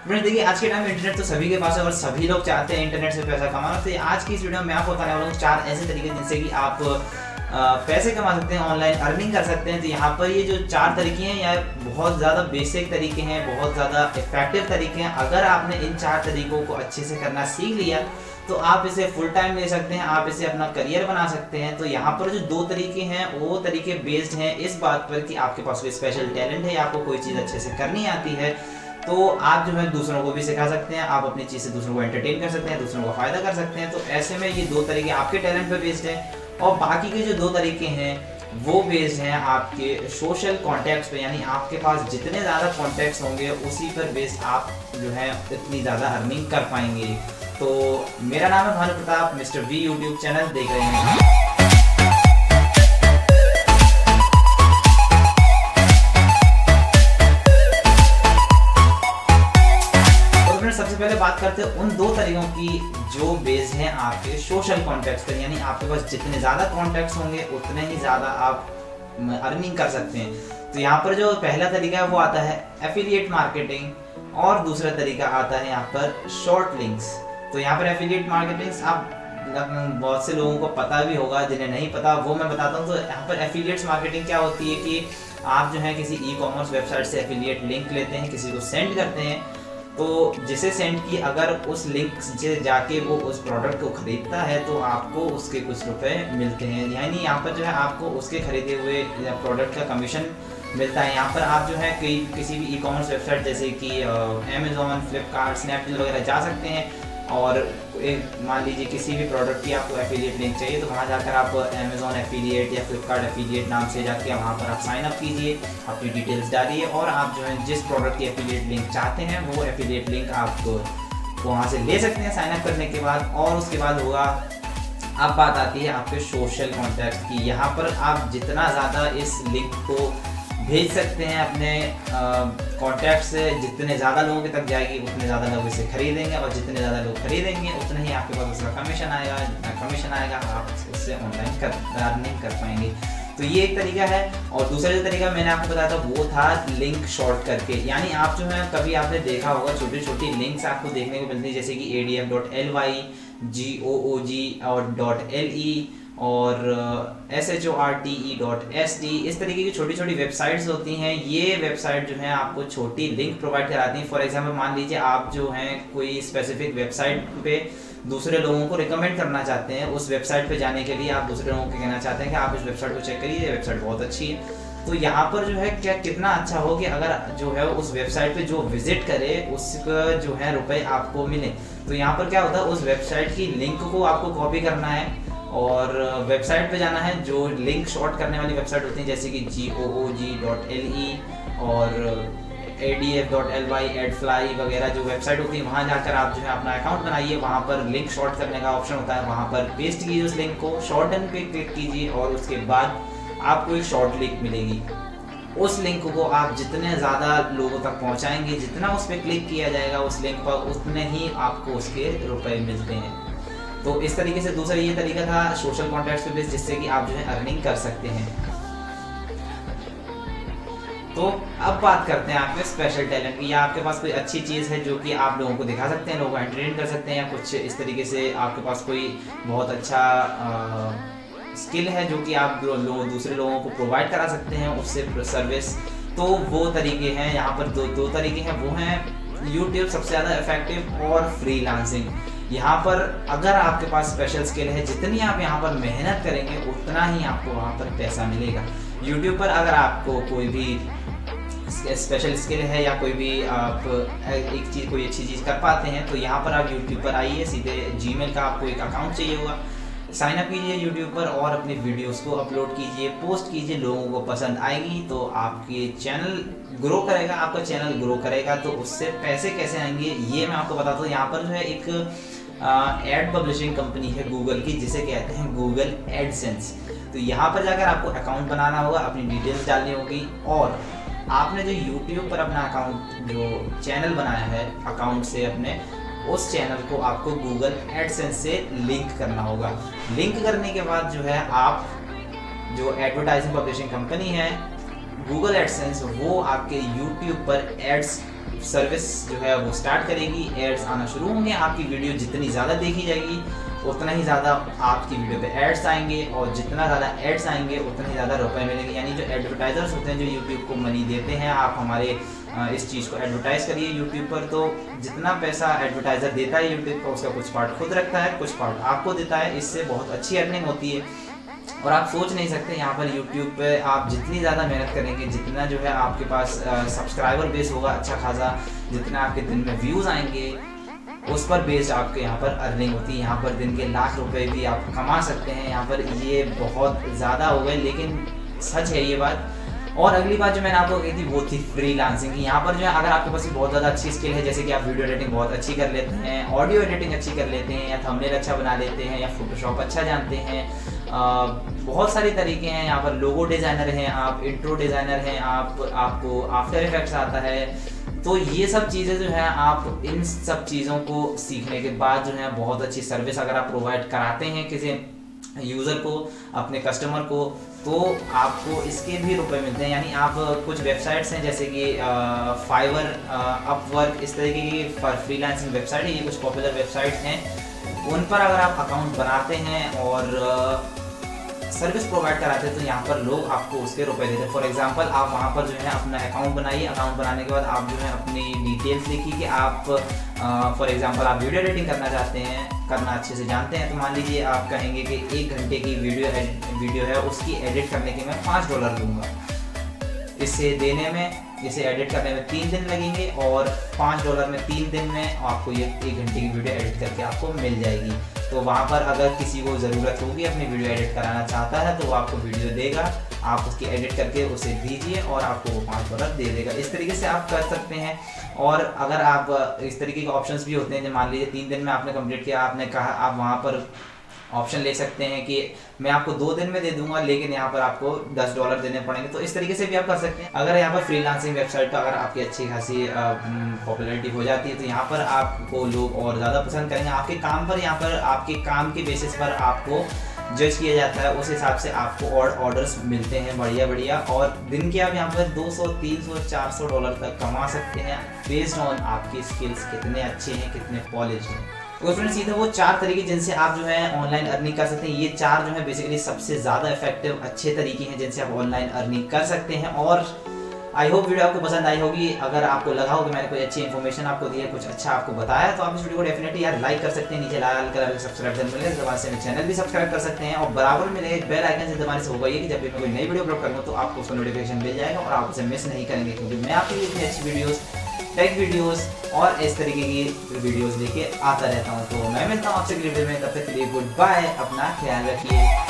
Friends देखिए, आज के टाइम में इंटरनेट तो सभी के पास है और सभी लोग चाहते हैं इंटरनेट से पैसा कमाना। तो आज की इस वीडियो में मैं आपको बताने वाला हूँ चार ऐसे तरीके जिनसे कि आप पैसे कमा सकते हैं ऑनलाइन अर्निंग कर सकते हैं। तो यहाँ पर ये जो चार तरीके हैं, या बहुत ज़्यादा बेसिक तरीके हैं, बहुत ज़्यादा इफ़ेक्टिव तरीके हैं। अगर आपने इन चार तरीकों को अच्छे से करना सीख लिया तो आप इसे फुल टाइम ले सकते हैं, आप इसे अपना करियर बना सकते हैं। तो यहाँ पर जो दो तरीके हैं, वो तरीके बेस्ड हैं इस बात पर कि आपके पास कोई स्पेशल टैलेंट है या आपको कोई चीज़ अच्छे से करनी आती है। तो आप जो है दूसरों को भी सिखा सकते हैं, आप अपनी चीज़ से दूसरों को एंटरटेन कर सकते हैं, दूसरों को फ़ायदा कर सकते हैं। तो ऐसे में ये दो तरीके आपके टैलेंट पर बेस्ड हैं और बाकी के जो दो तरीके हैं, वो बेस्ड हैं आपके सोशल कॉन्टैक्ट्स पे। यानी आपके पास जितने ज़्यादा कॉन्टैक्ट्स होंगे, उसी पर बेस्ड आप जो है इतनी ज़्यादा अर्निंग कर पाएँगे। तो मेरा नाम है Bhanu Pratap mister V YouTube channel देख रहे हैं। बात करते हैं उन दो तरीकों की जो बेस्ड हैं आपके सोशल कॉन्टेक्ट पर यानी आपके पास जितने ज़्यादा कॉन्टेक्ट होंगे, उतने ही ज़्यादा आप अर्निंग कर सकते हैं। तो यहाँ पर जो पहला तरीका है, वो आता है एफिलिएट मार्केटिंग और दूसरा तरीका आता है यहाँ पर शॉर्ट लिंक्स तो यहाँ पर एफिलिएट मार्केटिंग आप बहुत से लोगों को पता भी होगा, जिन्हें नहीं पता, वो मैं बताता हूँ। तो यहाँ पर एफिलिएट्स मार्केटिंग क्या होती है कि आप जो है किसी ई कॉमर्स वेबसाइट से एफिलिएट लिंक लेते हैं, किसी को सेंड करते हैं तो जिसे सेंड की अगर उस लिंक से जाके वो उस प्रोडक्ट को खरीदता है तो आपको उसके कुछ रुपए मिलते हैं। यानी यहाँ पर जो है आपको उसके खरीदे हुए प्रोडक्ट का कमीशन मिलता है। यहाँ पर आप जो है कि किसी भी ई कॉमर्स वेबसाइट जैसे कि अमेजोन फ्लिपकार्ट स्नैपडील वगैरह जा सकते हैं। और मान लीजिए किसी भी प्रोडक्ट की आपको एफिलिएट लिंक चाहिए तो वहाँ जाकर आप अमेजोन एफिलिएट या फ्लिपकार्ट एफिलिएट नाम से जाके वहाँ पर आप साइन अप कीजिए, अपनी डिटेल्स डालिए और आप जो है जिस प्रोडक्ट की एफिलिएट लिंक चाहते हैं, वो एफिलिएट लिंक आप वहाँ से ले सकते हैं साइनअप करने के बाद और उसके बाद होगा, अब बात आती है आपके सोशल कॉन्टैक्ट की। यहाँ पर आप जितना ज़्यादा इस लिंक को भेज सकते हैं अपने कॉन्टैक्ट से। जितने ज़्यादा लोगों के तक जाएगी, उतने ज़्यादा लोग इसे खरीदेंगे और जितने ज़्यादा लोग खरीदेंगे, उतने ही आपके पास उसका कमीशन आएगा। जितना कमीशन आएगा, आप उससे ऑनलाइन कर अर्निंग कर पाएँगे। तो ये एक तरीका है। और दूसरा जो तरीका मैंने आपको बताया था, वो था लिंक शॉर्ट करके। यानी आप जो है, कभी आपने देखा होगा छोटी छोटी लिंक्स आपको देखने को मिलती है, जैसे कि A D F dot L Y G O O G और डॉट एल ई और S H O R T E dot S D इस तरीके की छोटी छोटी वेबसाइट्स होती हैं। ये वेबसाइट जो है आपको छोटी लिंक प्रोवाइड कराती हैं। फॉर एग्जांपल मान लीजिए आप जो हैं कोई स्पेसिफिक वेबसाइट पे दूसरे लोगों को रिकमेंड करना चाहते हैं, उस वेबसाइट पे जाने के लिए आप दूसरे लोगों को कहना चाहते हैं कि आप इस वेबसाइट को चेक करिए वेबसाइट बहुत अच्छी है। तो यहाँ पर जो है क्या, कितना अच्छा हो कि अगर जो है उस वेबसाइट पे जो विज़िट करे, उसका जो है रुपए आपको मिले। तो यहाँ पर क्या होता है, उस वेबसाइट की लिंक को आपको कॉपी करना है। और वेबसाइट पे जाना है, जो लिंक शॉर्ट करने वाली वेबसाइट होती है, जैसे कि जी ओ ओ जी डॉट एल ई और A D F dot L Y ad fly वगैरह जो वेबसाइट होती है, वहाँ जाकर आप जो है अपना अकाउंट बनाइए। वहाँ पर लिंक शॉर्ट करने का ऑप्शन होता है। वहाँ पर पेस्ट कीजिए उस लिंक को शॉर्टन पे क्लिक कीजिए और उसके बाद आपको एक शॉर्ट लिंक मिलेगी। उस लिंक को आप जितने ज़्यादा लोगों तक पहुँचाएँगे, जितना उस पर क्लिक किया जाएगा उस लिंक पर, उतने ही आपको उसके रुपए मिलते हैं। तो इस तरीके से दूसरा ये तरीका था सोशल कॉन्टैक्ट पे बेस जिससे कि आप जो है अर्निंग कर सकते हैं। तो अब बात करते हैं आपके स्पेशल टैलेंट की। या आपके पास कोई अच्छी चीज़ है जो कि आप लोगों को दिखा सकते हैं लोगों को एंटरटेन कर सकते हैं या कुछ इस तरीके से आपके पास कोई बहुत अच्छा स्किल है जो कि आप लो, दूसरे लोगों को प्रोवाइड करा सकते हैं उससे सर्विस तो वो तरीके हैं यहाँ पर दो दो तरीके हैं। वो हैं यूट्यूब सबसे ज़्यादा इफ़ेक्टिव और फ्रीलांसिंग यहाँ पर अगर आपके पास स्पेशल स्किल है, जितनी आप यहाँ पर मेहनत करेंगे, उतना ही आपको वहाँ पर पैसा मिलेगा। यूट्यूब पर अगर आपको कोई भी स्पेशल स्किल है या कोई भी आप एक चीज़, कोई अच्छी चीज़ कर पाते हैं तो यहाँ पर आप यूट्यूब पर आइए, सीधे जी का आपको एक अकाउंट चाहिए होगा। साइन अप कीजिए यूट्यूब पर और अपने वीडियोस को अपलोड कीजिए पोस्ट कीजिए, लोगों को पसंद आएगी तो आपके चैनल ग्रो करेगा, आपका चैनल ग्रो करेगा तो उससे पैसे कैसे आएँगे, ये मैं आपको बताता हूँ। यहाँ पर जो है एक एड पब्लिशिंग कंपनी है गूगल की, जिसे कहते हैं गूगल एडसेंस तो यहाँ पर जाकर आपको अकाउंट बनाना होगा, अपनी डिटेल्स डालनी होगी, और आपने जो यूट्यूब पर अपना अकाउंट जो चैनल बनाया है अकाउंट से अपने, उस चैनल को आपको गूगल एडसेंस से लिंक करना होगा। लिंक करने के बाद जो है, आप जो एडवर्टाइजिंग पब्लिशिंग कंपनी है गूगल एडसेंस वो आपके यूट्यूब पर एड्स सर्विस जो है वो स्टार्ट करेगी एड्स आना शुरू होंगे, आपकी वीडियो जितनी ज़्यादा देखी जाएगी, उतना ही ज़्यादा आपकी वीडियो पे एड्स आएँगे और जितना ज़्यादा एड्स आएँगे, उतने ही ज़्यादा रुपए मिलेंगे। यानी जो एडवर्टाइजर्स होते हैं, जो यूट्यूब को मनी देते हैं, आप हमारे इस चीज़ को एडवर्टाइज करिए यूट्यूब पर। तो जितना पैसा एडवर्टाइज़र देता है यूट्यूब का उसका कुछ पार्ट खुद रखता है, कुछ पार्ट आपको देता है। इससे बहुत अच्छी अर्निंग होती है। और आप सोच नहीं सकते यहाँ पर यूट्यूब पे आप जितनी ज़्यादा मेहनत करेंगे, जितना जो है आपके पास सब्सक्राइबर बेस होगा अच्छा खासा, जितना आपके दिन में व्यूज़ आएँगे, उस पर बेस्ड आपके यहाँ पर अर्निंग होती है। यहाँ पर दिन के लाख रुपए भी आप कमा सकते हैं। यहाँ पर ये बहुत ज़्यादा हो गए, लेकिन सच है ये बात। और अगली बात जो मैंने आपको कही थी, वो थी फ्री लांसिंग यहाँ पर जो है, अगर आपके पास बहुत ज़्यादा अच्छी स्किल है, जैसे कि आप वीडियो एडिटिंग बहुत अच्छी कर लेते हैं ऑडियो एडिटिंग अच्छी कर लेते हैं, या थंबनेल अच्छा बना लेते हैं, या फोटोशॉप अच्छा जानते हैं बहुत सारे तरीके हैं। यहाँ पर लोगो डिज़ाइनर हैं, आप इंट्रो डिज़ाइनर हैं, आप, आपको आफ्टर इफेक्ट्स आता है। तो ये सब चीज़ें जो है, आप इन सब चीज़ों को सीखने के बाद जो है, बहुत अच्छी सर्विस अगर आप प्रोवाइड कराते हैं किसी यूज़र को, अपने कस्टमर को तो आपको इसके भी रुपए मिलते हैं। यानी आप कुछ वेबसाइट्स हैं, जैसे कि फाइवर अपवर्क इस तरीके की फॉर फ्रीलांसिंग वेबसाइट ये कुछ पॉपुलर वेबसाइट्स हैं। उन पर अगर आप अकाउंट बनाते हैं और सर्विस प्रोवाइड कराते हैं तो यहाँ पर लोग आपको उसके रुपए देते हैं। फॉर एग्जांपल आप वहाँ पर जो है अपना अकाउंट बनाइए। अकाउंट बनाने के बाद आप जो है अपनी डिटेल्स लिखिए कि आप फॉर एग्जांपल आप वीडियो एडिटिंग करना चाहते हैं, करना अच्छे से जानते हैं तो मान लीजिए आप कहेंगे कि एक घंटे की वीडियो वीडियो है, उसकी एडिट करने के मैं पाँच डॉलर दूँगा। इसे देने में, इसे एडिट करने में तीन दिन लगेंगे और पाँच डॉलर में तीन दिन में आपको ये एक घंटे की वीडियो एडिट करके आपको मिल जाएगी। तो वहाँ पर अगर किसी को ज़रूरत होगी अपनी वीडियो एडिट कराना चाहता है तो वो आपको वीडियो देगा। आप उसकी एडिट करके उसे दीजिए और आपको वो पाँच डॉलर दे देगा। इस तरीके से आप कर सकते हैं। और अगर आप इस तरीके के ऑप्शंस भी होते हैं जो मान लीजिए तीन दिन में आपने कंप्लीट किया, आपने कहा आप वहाँ पर ऑप्शन ले सकते हैं कि मैं आपको दो दिन में दे दूँगा लेकिन यहाँ पर आपको दस डॉलर देने पड़ेंगे। तो इस तरीके से भी आप कर सकते हैं। अगर यहाँ पर फ्रीलांसिंग वेबसाइट पर अगर आपकी अच्छी खासी पॉपुलरिटी हो जाती है तो यहाँ पर आपको लोग और ज़्यादा पसंद करेंगे। आपके काम पर यहाँ पर आपके काम के बेसिस पर आपको जज किया जाता है। उस हिसाब से आपको और ऑर्डर्स मिलते हैं बढ़िया बढ़िया। और दिन के आप यहाँ पर 200, 300, 400 डॉलर तक कमा सकते हैं बेस्ड ऑन आपकी स्किल्स कितने अच्छे हैं कितने पॉलिश हैं। तो फ्रेंड्स ये वो चार तरीके जिनसे आप जो है ऑनलाइन अर्निंग कर सकते हैं। ये चार जो है बेसिकली सबसे ज़्यादा इफ़ेक्टिव अच्छे तरीके हैं जिनसे आप ऑनलाइन अर्निंग कर सकते हैं। और आई होप वीडियो आपको पसंद आई होगी। अगर आपको लगा हो कि मैंने कोई अच्छी इन्फॉर्मेशन आपको दी है, कुछ अच्छा आपको बताया तो आप इस वीडियो को डेफिनेटली यार लाइक कर सकते हैं। नीचे लाल कलर का सब्सक्राइब बटन मिले दबाने से मेरे चैनल भी सब्सक्राइब कर सकते हैं। और बराबर में बेल आइकन से दबाने से होगा ये कि जब भी मैं कोई नई वीडियो अपलोड करूँगा तो आपको उसका नोटिफिकेशन मिल जाएगा और आप उसे मिस नहीं करेंगे, क्योंकि मैं आपके इतनी अच्छी वीडियोज़ टेक वीडियोस और इस तरीके की वीडियोस लेके आता रहता हूँ। तो मैं मिलता हूँ आपसे वीडियो में। तब तक के लिए गुड बाय अपना ख्याल रखिए।